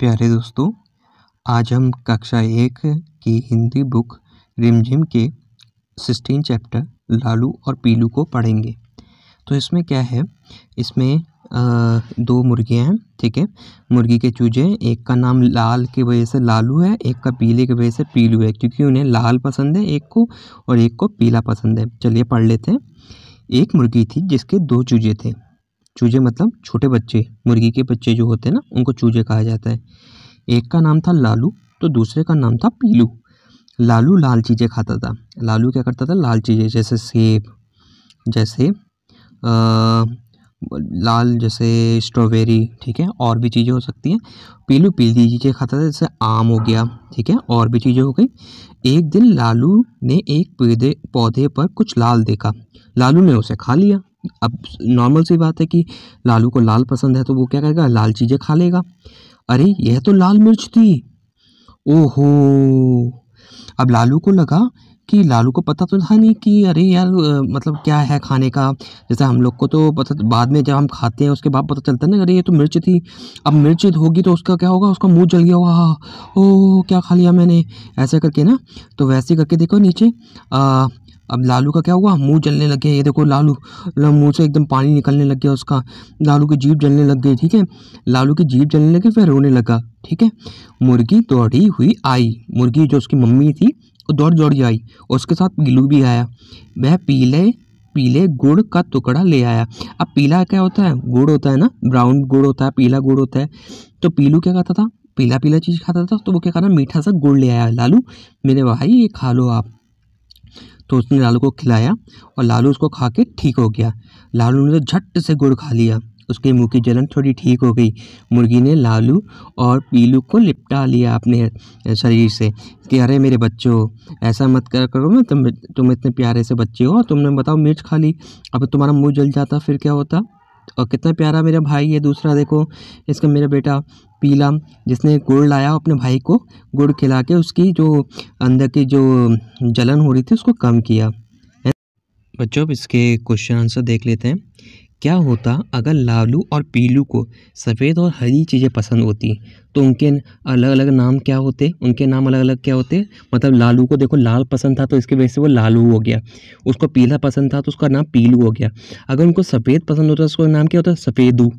प्यारे दोस्तों आज हम कक्षा एक की हिंदी बुक रिमझिम के सिक्सटीन चैप्टर लालू और पीलू को पढ़ेंगे। तो इसमें क्या है? इसमें आ, दो मुर्गियाँ हैं ठीक है? मुर्गी के चूजे एक का नाम लाल की वजह से लालू है एक का पीले की वजह से पीलू है क्योंकि उन्हें लाल पसंद है एक को और एक को पीला पसंद है। चलिए पढ़ लेते हैं। एक मुर्गी थी जिसके दो चूजे थे। चूजे मतलब छोटे बच्चे मुर्गी के बच्चे जो होते हैं ना उनको चूजे कहा जाता है। एक का नाम था लालू तो दूसरे का नाम था पीलू। लालू लाल चीज़ें खाता था। लालू क्या करता था? लाल चीज़ें जैसे सेब जैसे आ, लाल जैसे स्ट्रॉबेरी ठीक है और भी चीज़ें हो सकती हैं। पीलू पीली चीज़ें खाता था जैसे आम हो गया ठीक है और भी चीज़ें हो गई। एक दिन लालू ने एक पौधे पौधे पर कुछ लाल देखा। लालू ने उसे खा लिया। अब नॉर्मल सी बात है कि लालू को लाल पसंद है तो वो क्या करेगा लाल चीज़ें खा लेगा। अरे यह तो लाल मिर्च थी। ओहो। अब लालू को लगा कि लालू को पता तो था नहीं कि अरे यार मतलब क्या है खाने का? जैसे हम लोग को तो पता बाद में जब हम खाते हैं उसके बाद पता चलता है ना अरे ये तो मिर्च थी। अब मिर्च होगी तो उसका क्या होगा? उसका मुँह जल गया। होगा ओह क्या खा लिया मैंने? ऐसे करके ना तो वैसे करके देखो नीचे आ, अब लालू का क्या हुआ? मुँह जलने लग गया। ये देखो लालू मुँह से एकदम पानी निकलने लग गया उसका। लालू की जीभ जलने लग गई, ठीक है? लालू की जीभ जलने लगी, फिर रोने लगा, ठीक है? मुर्गी दौड़ी हुई आई। मुर्गी जो उसकी मम्मी थी, वो दौड़ दौड़ी आई। और उसके साथ पीलू भी आया। वह पीले पीले गुड़ का टुकड़ा ले आया। अब पीला क्या होता है? गुड़ होता है ना? ब्राउन गुड़ होता है, पीला गुड़ होता है। तो पीलू क्या खाता था? पीला पीला चीज़ खाता था तो वो क्या करना मीठा सा गुड़ ले आया। लालू, मेरे भाई, ये खा लो आप। तो उसने लालू को खिलाया और लालू उसको खा के ठीक हो गया। लालू ने तो झट से गुड़ खा लिया। उसके मुँह की जलन थोड़ी ठीक हो गई। मुर्गी ने लालू और पीलू को लिपटा लिया अपने शरीर से। कि अरे मेरे बच्चों, ऐसा मत कर, करो मैं तुम तुम इतने प्यारे से बच्चे हो, तुमने बताओ मिर्च खा ली। अब तुम्हारा मुँह जल जाता, फिर क्या होता? और कितना प्यारा मेरा भाई है। दूसरा देखो, इसका मेरा बेटा पीला, जिसने गुड़ लाया अपने भाई को गुड़ खिला के उसकी जो अंदर की जो जलन हो रही थी, उसको कम किया। बच्चों, अब इसके क्वेश्चन आंसर देख लेते हैं। क्या होता अगर लालू और पीलू को सफ़ेद और हरी चीज़ें पसंद होती? तो उनके अलग अलग नाम क्या होते? उनके नाम अलग अलग क्या होते? मतलब लालू को देखो, लाल पसंद था तो इसकी वजह से वो लालू हो गया। उसको पीला पसंद था तो उसका नाम पीलू हो गया। अगर उनको सफ़ेद पसंद होता तो उसका नाम क्या होता? सफ़ेदू।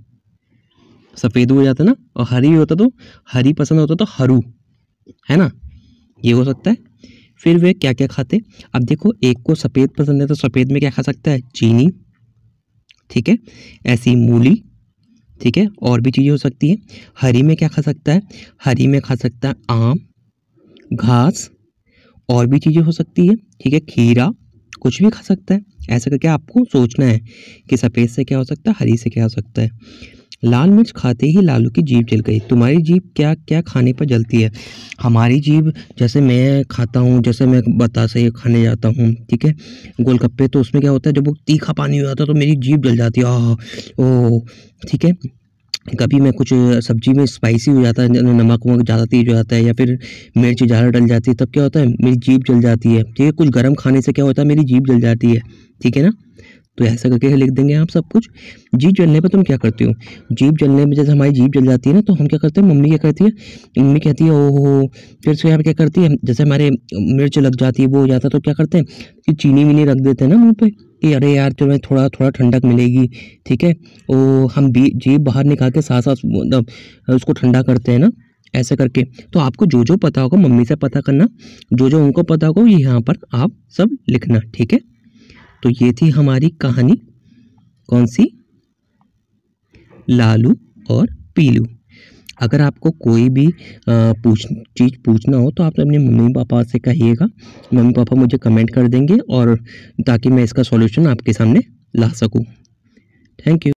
सफ़ेदू हो जाता ना? और हरी होता तो हरी पसंद होता तो हरू। है ना? ये हो सकता है। फिर वे क्या क्या खाते? अब देखो, एक को सफ़ेद पसंद है तो सफ़ेद में क्या खा सकता है? चीनी। ठीक है? ऐसी मूली, ठीक है? और भी चीज़ें हो सकती है। हरी में क्या खा सकता है? हरी में खा सकता है आम, घास और भी चीज़ें हो सकती है, ठीक है? खीरा कुछ भी खा सकता है। ऐसा करके आपको सोचना है कि सफ़ेद से क्या हो सकता है, हरी से क्या हो सकता है। लाल मिर्च खाते ही लालू की जीभ जल गई। तुम्हारी जीभ क्या क्या खाने पर जलती है? हमारी जीभ, जैसे मैं खाता हूँ, जैसे मैं बतासे खाने जाता हूँ, ठीक है? गोलगप्पे तो उसमें क्या होता है, जब वो तीखा पानी हो जाता है तो मेरी जीभ जल जाती है। आह ओ ठीक है? कभी मैं कुछ सब्ज़ी में स्पाइसी हो जाता है नमक वमक ज़्यादा तेज हो जाता है या फिर मिर्च ज़्यादा डल जाती है, तब क्या होता है? मेरी जीभ जल जाती है। ठीक है? कुछ गर्म खाने से क्या होता है? मेरी जीभ जल जाती है। ठीक है ना? तो ऐसा करके लिख देंगे आप सब कुछ। जीप जलने पर तुम क्या करते हो? जीप जलने में जैसे हमारी जीप जल जाती है ना तो हम क्या करते हैं? मम्मी क्या करती है? मम्मी कहती है, ओहो, फिर से यहाँ क्या करती है? जैसे हमारे मिर्च लग जाती है, वो हो जाता है तो क्या करते हैं? कि चीनी वीनी रख देते हैं ना मुँह पे, कि अरे यार तुम्हें थोड़ा थोड़ा ठंडक मिलेगी, ठीक है? वो हम भी जीप बाहर निकाल के साथ साथ मतलब उसको ठंडा करते हैं ना, ऐसे करके। तो आपको जो जो पता होगा, मम्मी से पता करना जो जो उनको पता होगा यहाँ पर आप सब लिखना, ठीक है? तो ये थी हमारी कहानी। कौन सी? लालू और पीलू। अगर आपको कोई भी पूछ, चीज़ पूछना हो तो आप अपने मम्मी पापा से कहिएगा। मम्मी पापा मुझे कमेंट कर देंगे और ताकि मैं इसका सॉल्यूशन आपके सामने ला सकूँ। Thank you.